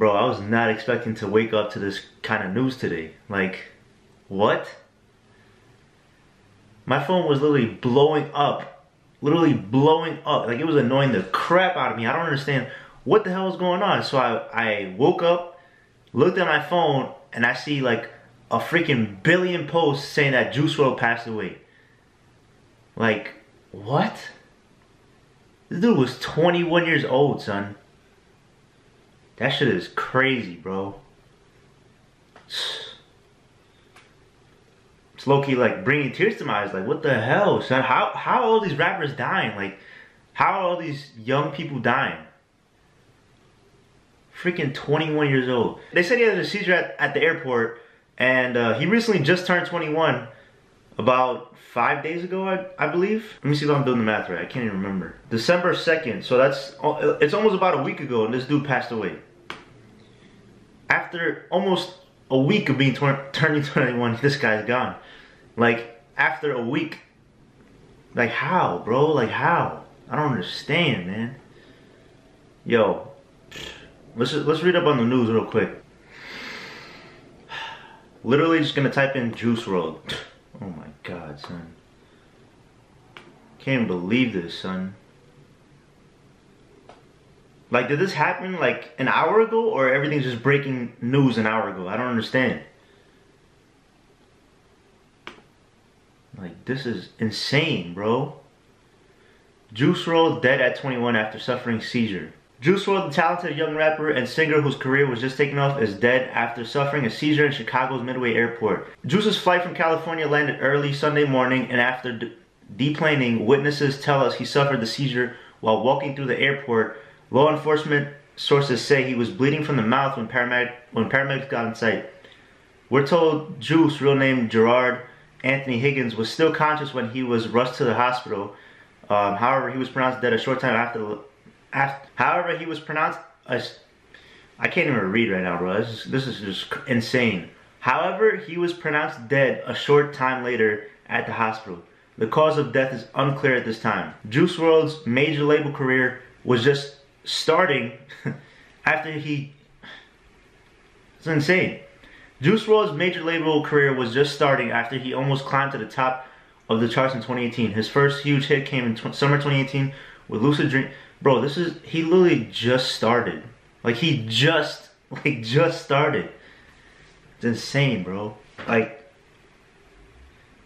Bro, I was not expecting to wake up to this kind of news today. Like, what? My phone was literally blowing up. Literally blowing up. Like, it was annoying the crap out of me. I don't understand what the hell is going on. So I, I woke up, looked at my phone, and I see like a freaking billion posts saying that Juice WRLD passed away. Like, what? This dude was 21 years old, son. That shit is crazy, bro. It's low-key like bringing tears to my eyes. Like, what the hell, son? How, how are all these rappers dying? Like, how are all these young people dying? Freaking 21 years old. They said he had a seizure at, at the airport and uh, he recently just turned 21 about five days ago, I, I believe. Let me see if I'm doing the math right. I can't even remember. December 2nd. So that's, it's almost about a week ago and this dude passed away. After almost a week of being turning 21, this guy's gone. Like, after a week. Like, how, bro? Like, how? I don't understand, man. Yo, let's, let's read up on the news real quick. Literally just gonna type in Juice WRLD. Oh my god, son. Can't believe this, son. Like, did this happen like an hour ago or everything's just breaking news an hour ago? I don't understand. Like, this is insane, bro. Juice WRLD dead at 21 after suffering seizure. Juice WRLD, the talented young rapper and singer whose career was just taking off, is dead after suffering a seizure in Chicago's Midway Airport. Juice's flight from California landed early Sunday morning, and after deplaning, witnesses tell us he suffered the seizure while walking through the airport. Law enforcement sources say he was bleeding from the mouth when, paramedic, when paramedics got in sight. We're told Juice, real name Gerard Anthony Higgins, was still conscious when he was rushed to the hospital. Um, however, he was pronounced dead a short time after after, however, he was pronounced I can't even read right now, bro. This is, this is just insane. However, he was pronounced dead a short time later at the hospital. The cause of death is unclear at this time. Juice WRLD's major label career was just starting after he. It's insane. Juice WRLD's major label career was just starting after he almost climbed to the top of the charts in 2018. His first huge hit came in summer 2018 with Lucid Dream. Bro, this is, he literally just started. Like, he just, like, just started. It's insane, bro. Like,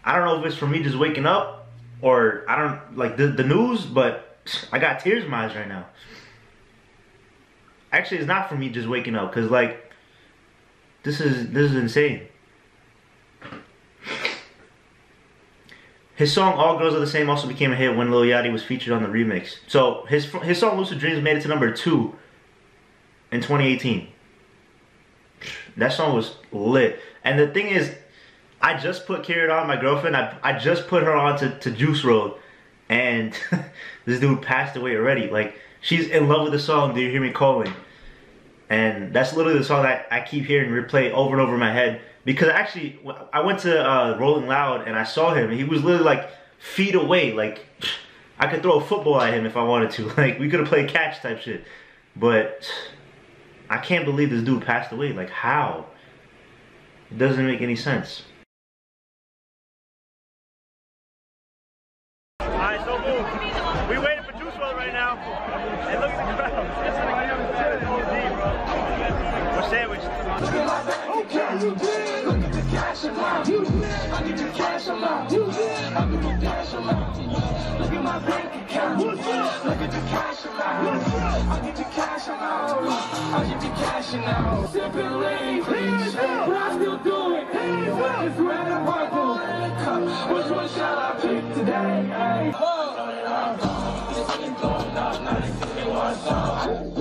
I don't know if it's for me just waking up or I don't, like, the, the news, but I got tears in my eyes right now. Actually, it's not for me just waking up because, like, this is, this is insane. His song "All Girls Are the Same" also became a hit when Lil Yachty was featured on the remix. So his his song "Lucid Dreams" made it to number two in 2018. That song was lit. And the thing is, I just put Carried On, my girlfriend. I I just put her on to, to Juice WRLD, and this dude passed away already. Like she's in love with the song. Do you hear me calling? And that's literally the song that I keep hearing replay over and over in my head because actually I went to uh, Rolling Loud and I saw him. He was literally like feet away. Like I could throw a football at him if I wanted to. Like we could have played catch type shit. But I can't believe this dude passed away. Like how? It doesn't make any sense. Sandwiched. Okay, cash amount. I need the cash amount. I need the cash amount. Look at my bank account. Look at the cash amount. I need the cash amount. I need the cash now. Sipping late, but I still do it. It's red and purple. Which one shall I pick today? Hey. I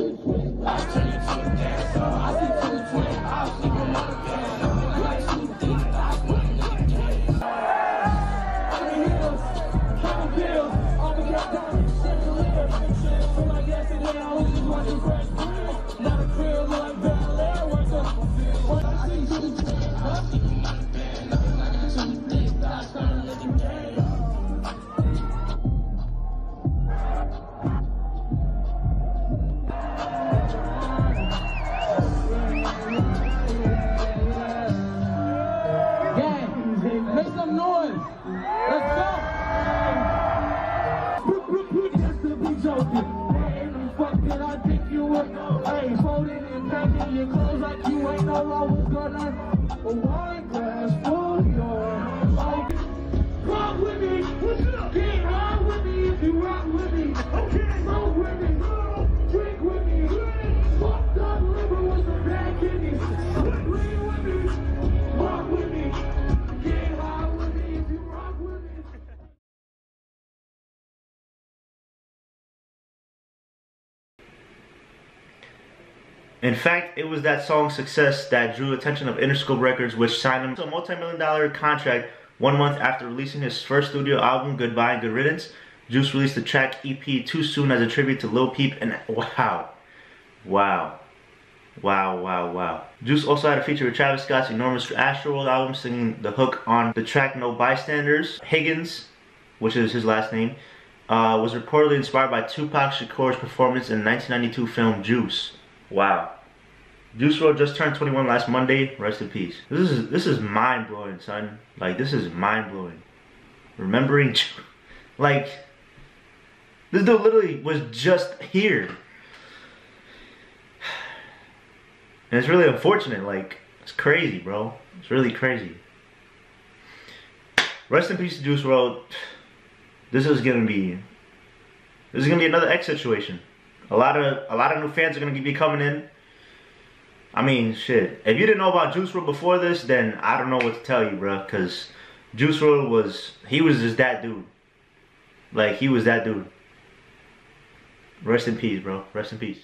In fact, it was that song's success that drew attention of Interscope Records, which signed him to a multi-million dollar contract one month after releasing his first studio album, Goodbye and Good Riddance. Juice released the track EP Too Soon as a tribute to Lil Peep, and wow, wow, wow, wow, wow. Juice also had a feature with Travis Scott's enormous Astroworld album, singing the hook on the track No Bystanders. Higgins, which is his last name, uh, was reportedly inspired by Tupac Shakur's performance in 1992 film Juice. Wow. Juice WRLD just turned 21 last Monday. Rest in peace. This is this is mind blowing, son. Like this is mind blowing. Remembering, like this dude literally was just here, and it's really unfortunate. Like it's crazy, bro. It's really crazy. Rest in peace Juice WRLD. This is gonna be this is gonna be another X situation. A lot of a lot of new fans are gonna be coming in. I mean, shit. If you didn't know about Juice WRLD before this, then I don't know what to tell you, bro. Cause Juice WRLD was he was just that dude. Like he was that dude. Rest in peace, bro. Rest in peace.